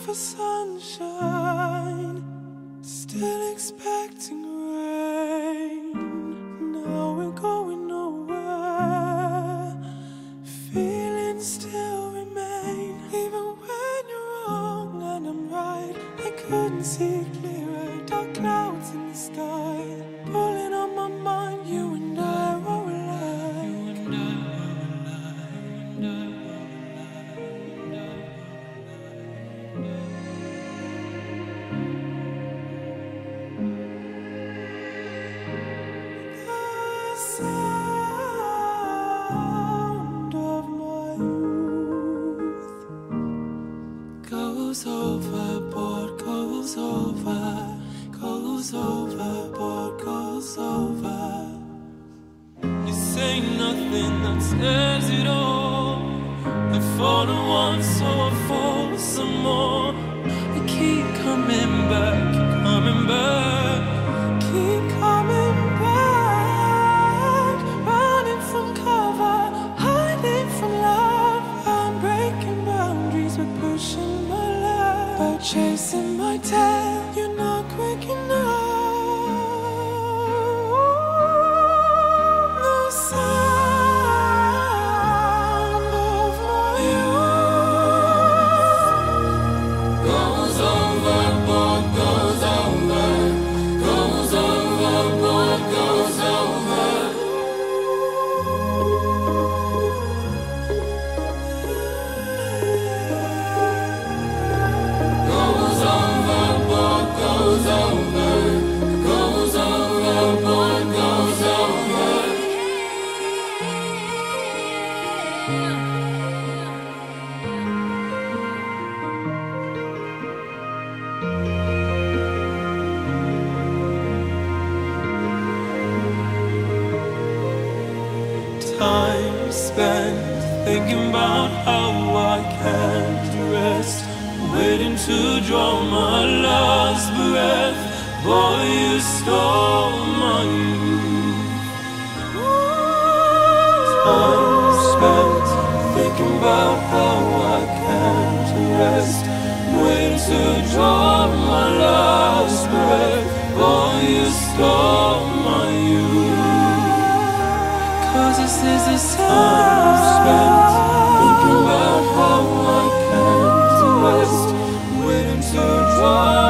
for sunshine, still expecting rain. Now we're going nowhere. Feelings still remain, even when you're wrong and I'm right. I couldn't see clearer, dark clouds in the sky, pulling on my mind. You and I were alive. You and I were alive. Overboard, goes over, goes overboard, goes over. You say nothing that says it all. I've fallen once, so I fall But chasing my tail, you're not quick enough. Spent thinking about how I can't rest, waiting to draw my last breath. Boy, you stole my youth. Time spent thinking about how I can't rest, waiting to draw one.